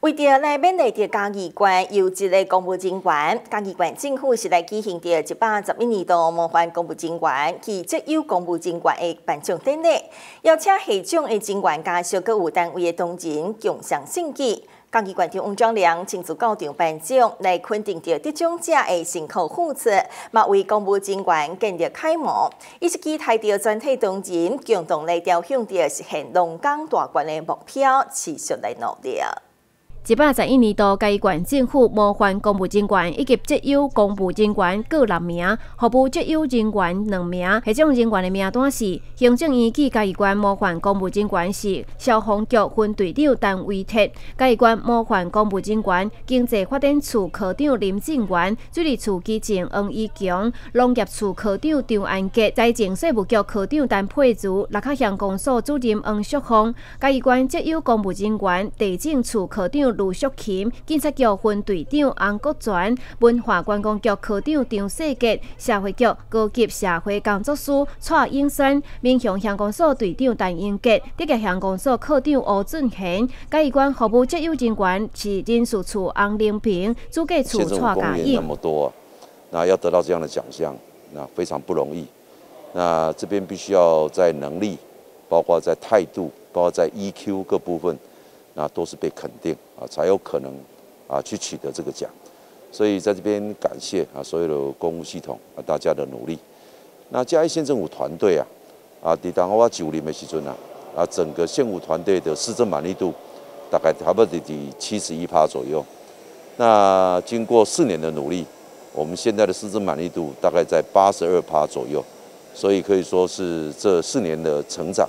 为着来免来着嘉义县优质的公务人员，嘉义县政府是来举行着一百十一年度模范公务人员及职优公务人员的颁奖典礼，邀请下奖的人员家属各有单位的同仁共享盛举。嘉义县长王庄良亲自到场颁奖，来肯定着得奖者的辛苦付出，嘛为公务人员建立楷模，以及期待着全体同仁共同来朝向着实现龙岗大观的目标，持续来努力。一百十一年度该县政府模范公务人员以及职优公务人员各六名，服务职优人员两名。迄种人员的名单是：行政院暨嘉义县模范公务人员是消防局分队长陈维铁；嘉义县模范公务人员经济发展处科长林正元；水利处基层王义强；农业处科长张安杰；财政税务局科长陈佩如；六甲乡公所主任王淑芳；嘉义县职优公务人员地政处科长。卢淑琴、警察局分队长洪国全、文化观光局科长张世杰、社会局高级社会工作师蔡英山、民雄乡公所队长陈英杰、德吉乡公所科长吴俊贤、该一关服务职优人员是人事处洪玲平、主计处蔡嘉义。那么多，那要得到这样的奖项，那非常不容易。那这边必须要在能力，包括在态度，包括在 EQ 各部分。那都是被肯定啊，才有可能啊去取得这个奖，所以在这边感谢啊所有的公务系统啊大家的努力。那嘉义县政府团队啊啊，抵当我九年的时阵啊啊，整个县务团队的市政满意度大概差不多在七十一趴左右。那经过四年的努力，我们现在的市政满意度大概在八十二趴左右，所以可以说是这四年的成长，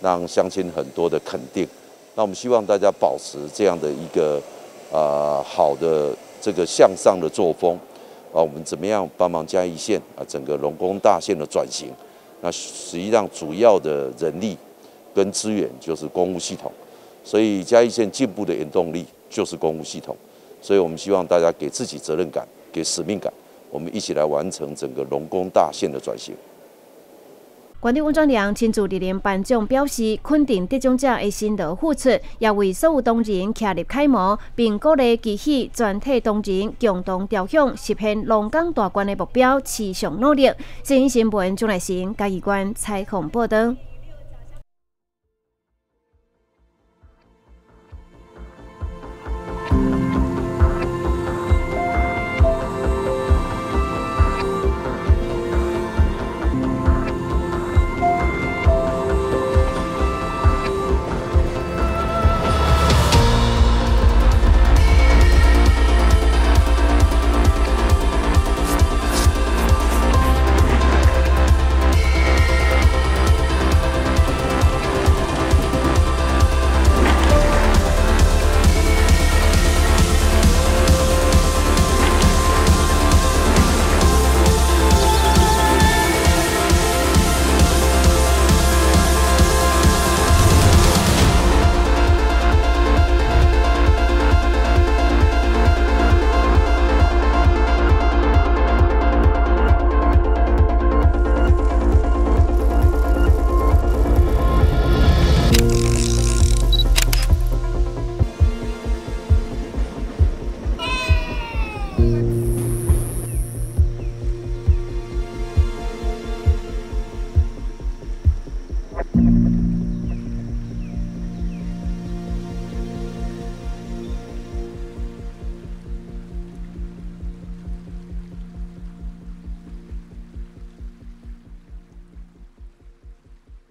让乡亲很多的肯定。那我们希望大家保持这样的一个啊好的这个向上的作风啊，我们怎么样帮忙嘉义县啊整个龙工大县的转型？那实际上主要的人力跟资源就是公务系统，所以嘉义县进步的原动力就是公务系统，所以我们希望大家给自己责任感，给使命感，我们一起来完成整个龙工大县的转型。县长温庄良亲自莅临颁奖，表示肯定得奖者的辛劳付出，也为所有同仁徛立楷模，并鼓励期许全体同仁共同朝向实现龙岗大观的目标，持续努力。新新闻张来新嘉义县采访报道。